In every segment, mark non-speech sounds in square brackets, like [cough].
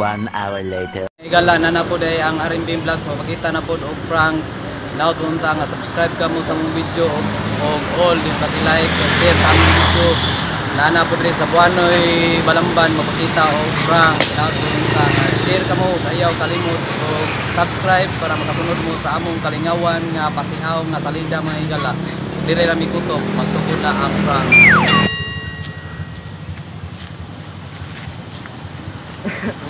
One hour later. Igala na na po day ang R&B Vlogs. Mapakita na po og prank. Laut unta nga subscribe ka mo sa mong video og, og all. Din pati like og share sa among video. Na na po diri sa Buanoy Balamban mapakita og prank. Laut unta nga share ka mo ug ayaw kalimot og subscribe para makasunod mo sa among kalingawan nga pasihaw nga salida mga igala. Dire ra mi kutok magsugod na ang prank [laughs]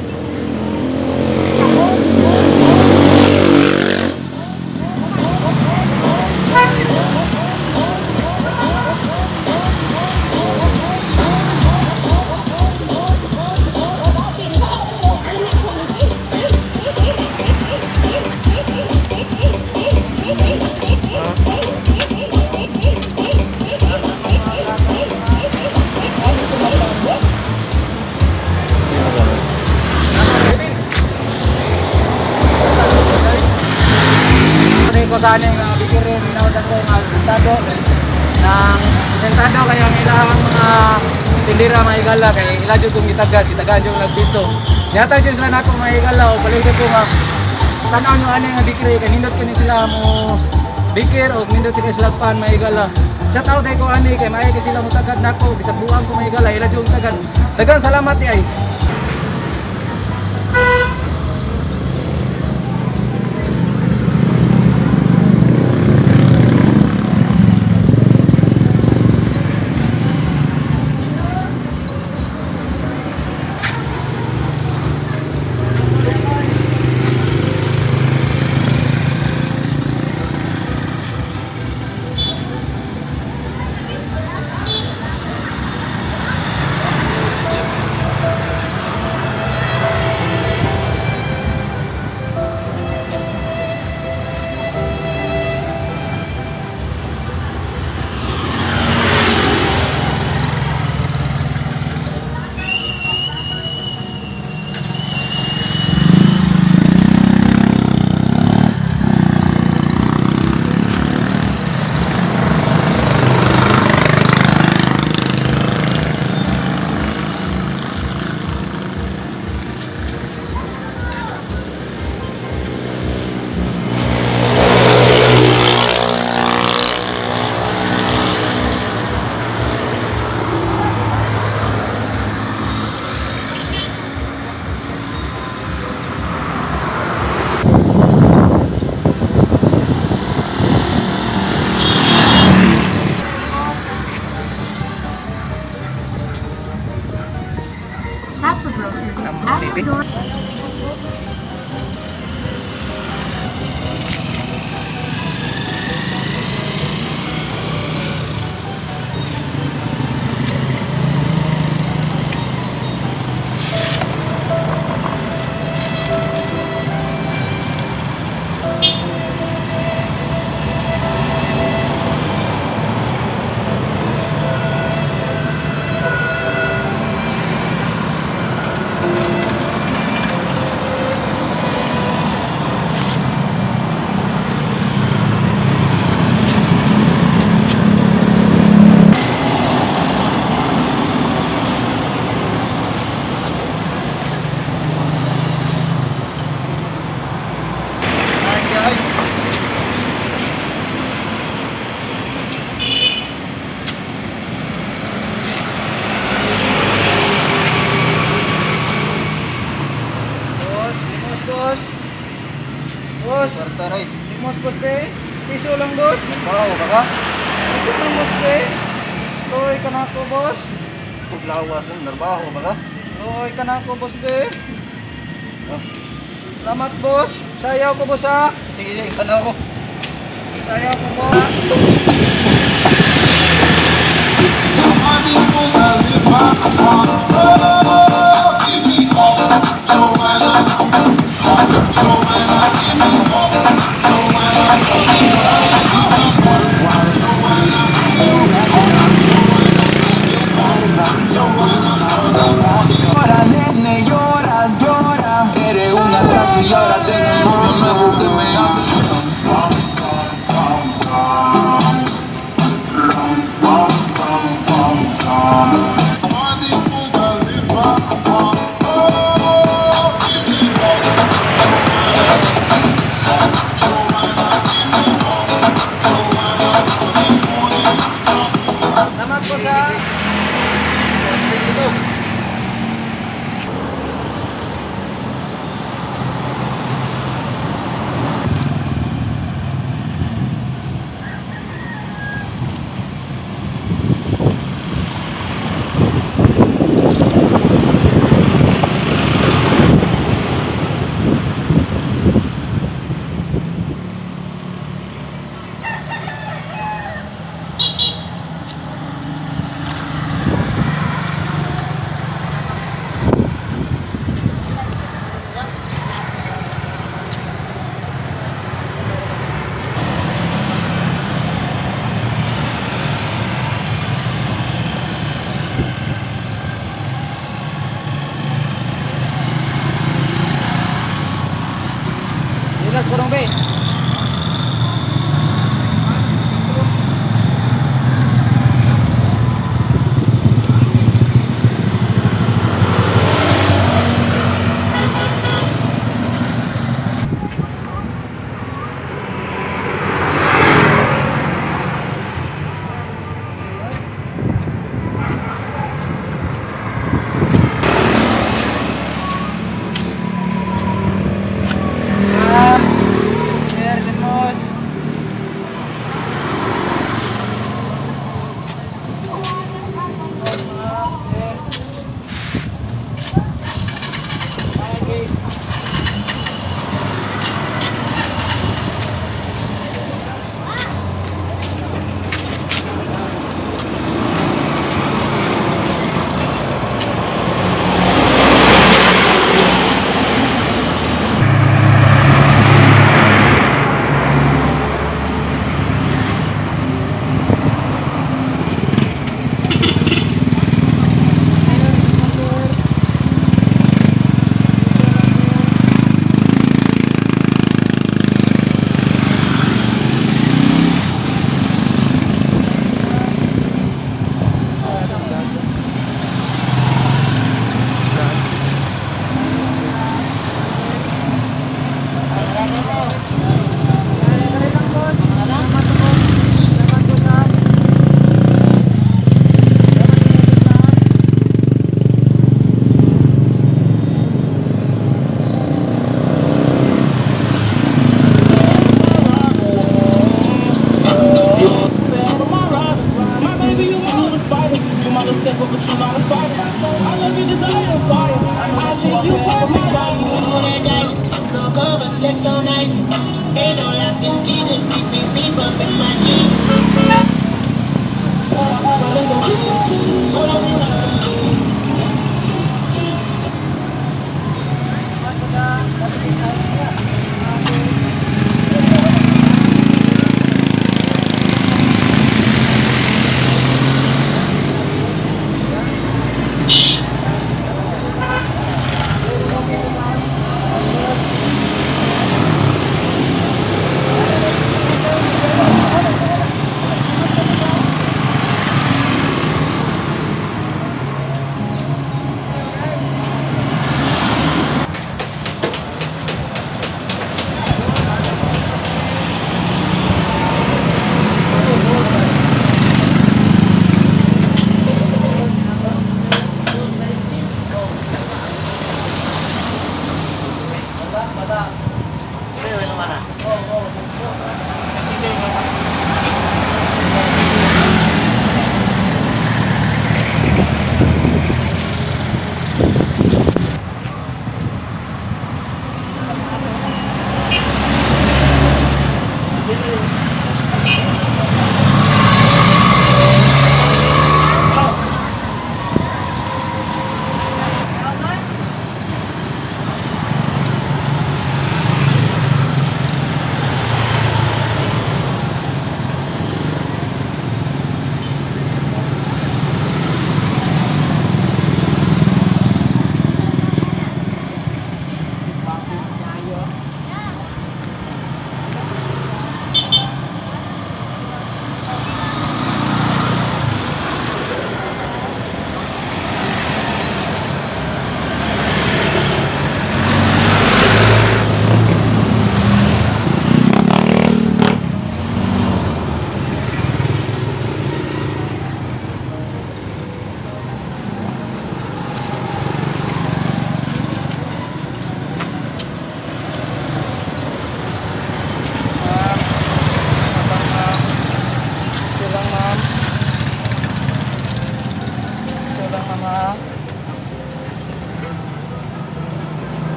tindira mga igala kaya iladyo kong gitagad, gitagad yung nagpiso. Yata dyan sila na ako mga igala o balikan ko nga tanaw nyo ano yung bikiri kaya nindot ko sila mo bikir o nindot sila sila pan mga igala. Shout out ay ko ani kay may sila mo tagad nako bisag buang ko mga igala iladyo yung tagad. Dagan salamat ni ay. ka na ako, boss B. Oh. Salamat, boss. Saya ako, boss, ha? Sige, sige. Ako. Saya ako, boss. Música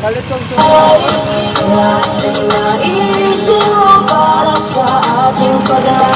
Kalit kong sumunod. Naisip mo para sa ating paglalakbay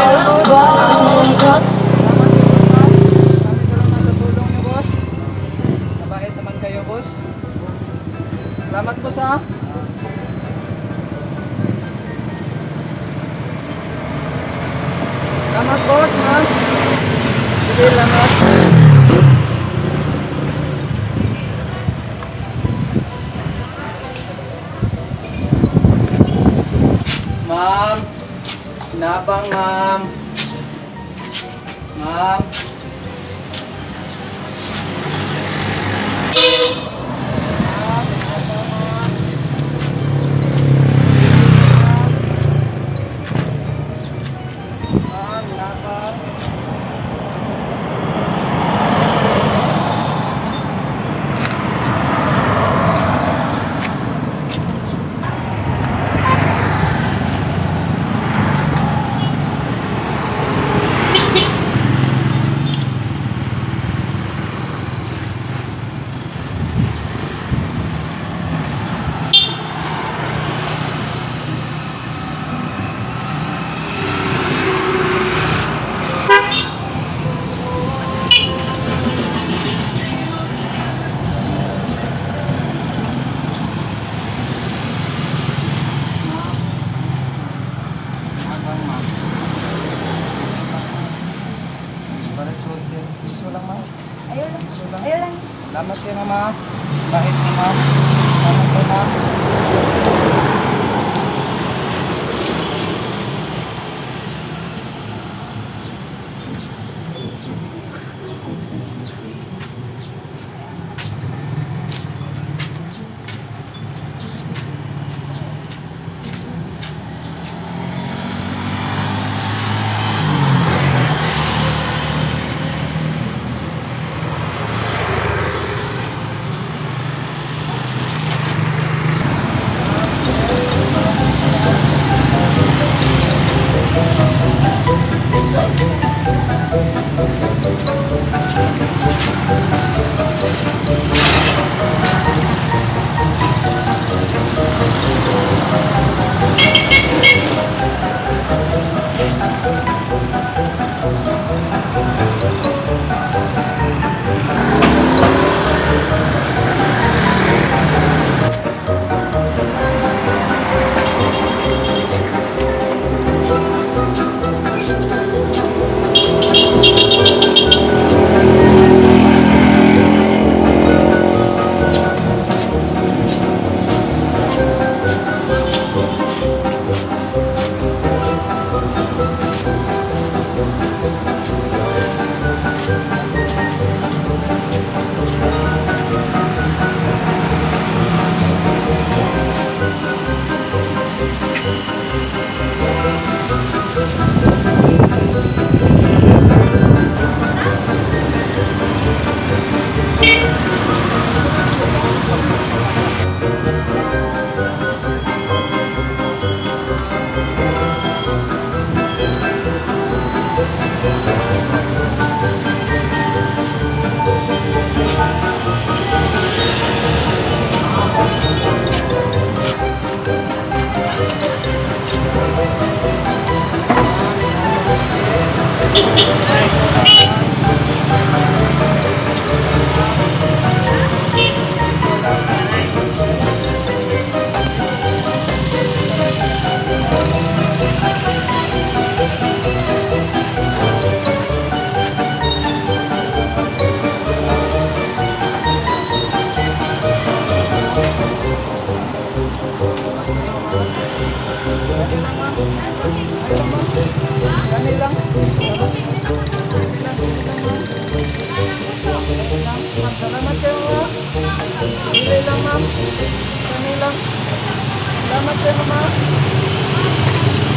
Salamat po, mama.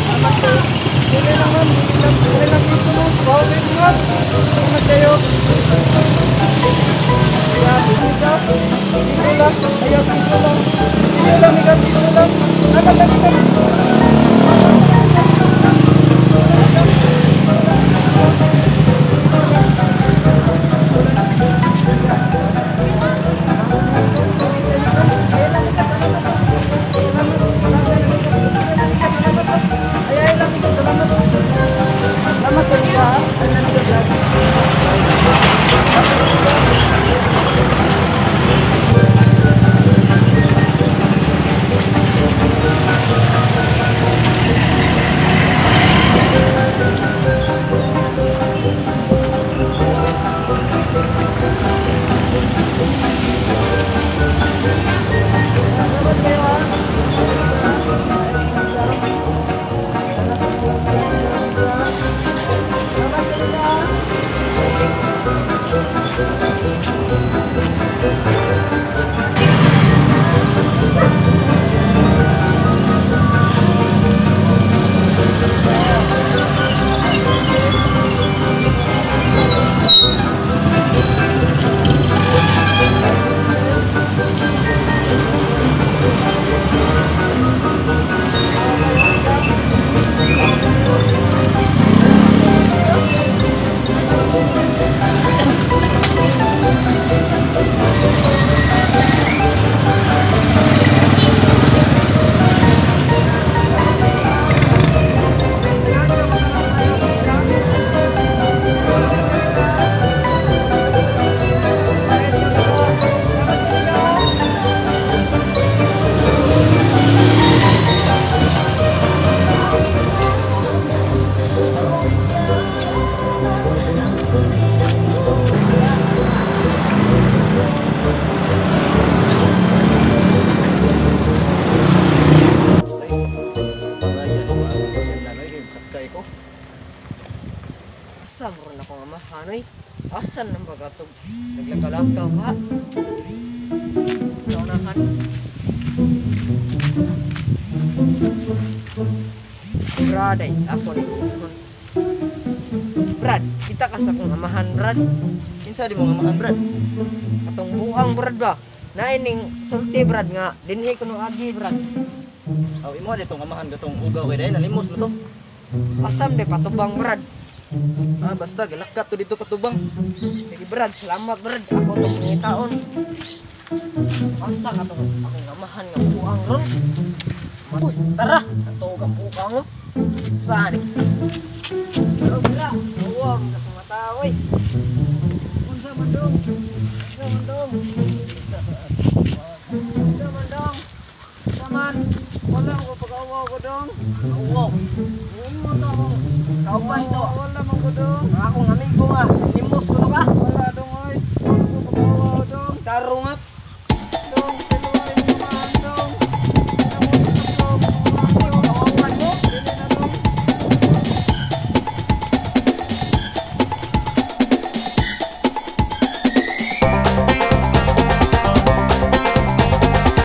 Salamat po. Bili lang, ma'am. Bili lang dito, ma'am. Bawalin mo. Salamat kayo. Kaya, bili ka. Dito lang. Kaya, dito lang. Dito lang, ikaw dito lang. Anak, anak, anak. Hanoi أحسن بقاطب مثل كلام توها لونا خان berat ay ako ni? Berat kita kasak ng amahan berat insa di mau amahan berat atong buang berat ba Nah ini sulti berat nga dinhi kuno agi berat aw imo di tong amahan gatong ugaw kay dai nalimos mo to asam de patubang berat Ah, basta galakat to dito patubang. Sige Brad, salamat Brad. Ako tong pangitaon. Asa ka tong akong amahan nga buang ron? Uy, tara, ato ka buang mo. Saan? Hello, Brad. Buwang ka sa mata, oy. Unsa man dong? Unsa man? Unsa? Wala ko pag-awa ko dong. Awa. Imo to. To. Wala man ko dong. Akong amigo nga. Imos ko ka. Wala dong oy. Pag-awa ko dong. Tarungap.